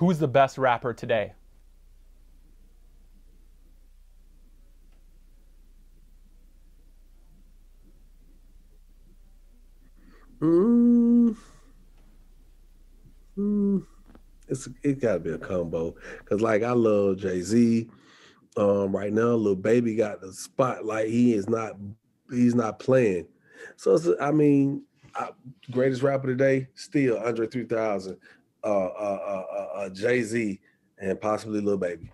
Who's the best rapper today? Mm, mm, it's it got to be a combo because like I love Jay Z. Um, right now, Lil Baby got the spotlight. He is not he's not playing. So I mean, I, greatest rapper today still Andre 3000, uh, uh, uh, uh, uh Uh, Jay Z, and possibly Lil Baby.